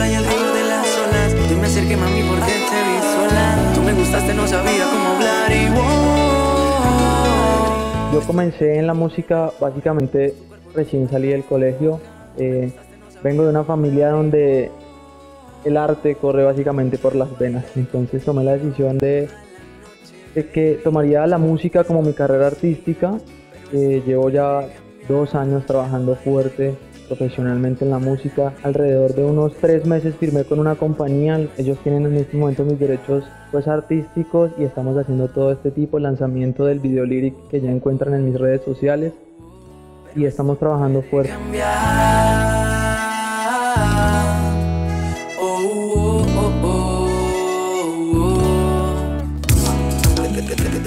playa, río de las olas. Yo me acerqué, mami, porque te vi sola. Tú me gustaste, no sabía cómo hablar y wow. Yo comencé en la música básicamente recién salí del colegio. Eh, vengo de una familia donde el arte corre básicamente por las venas. Entonces tomé la decisión de, de que tomaría la música como mi carrera artística. Eh, llevo ya dos años trabajando fuerte profesionalmente en la música. Alrededor de unos tres meses firmé con una compañía. Ellos tienen en este momento mis derechos pues artísticos y estamos haciendo todo este tipo lanzamiento del video lyric que ya encuentran en mis redes sociales y estamos trabajando fuerte.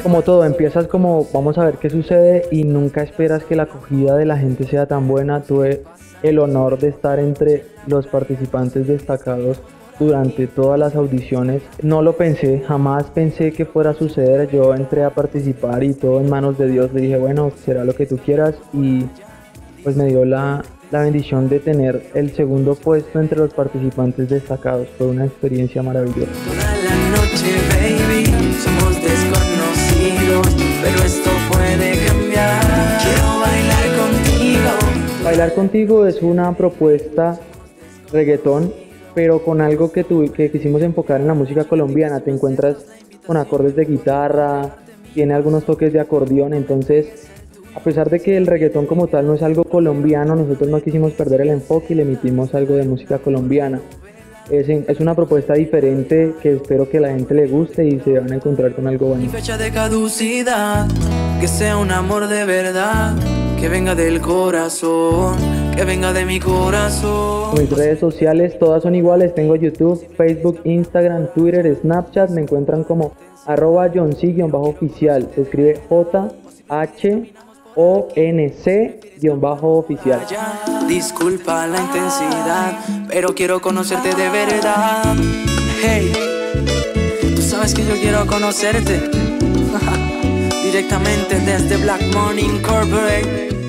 Como todo, empiezas como vamos a ver qué sucede y nunca esperas que la acogida de la gente sea tan buena. Tuve el honor de estar entre los participantes destacados durante todas las audiciones. No lo pensé, jamás pensé que fuera a suceder. Yo entré a participar y todo en manos de Dios. Le dije, bueno, será lo que tú quieras y pues me dio la, la bendición de tener el segundo puesto entre los participantes destacados. Fue una experiencia maravillosa. La Bailar contigo es una propuesta reggaetón, pero con algo que, tu, que quisimos enfocar en la música colombiana. Te encuentras con acordes de guitarra, tiene algunos toques de acordeón, entonces a pesar de que el reggaetón como tal no es algo colombiano, nosotros no quisimos perder el enfoque y le emitimos algo de música colombiana. Es, es una propuesta diferente que espero que la gente le guste y se van a encontrar con algo bueno. fecha de caducidad, que sea un amor de verdad, que venga del corazón, que venga de mi corazón. Mis redes sociales todas son iguales, tengo YouTube, Facebook, Instagram, Twitter, Snapchat, me encuentran como arroba oficial se escribe J H ONC-oficial. Disculpa la intensidad, pero quiero conocerte de verdad. Hey, tú sabes que yo quiero conocerte directamente desde Black Money Incorporate.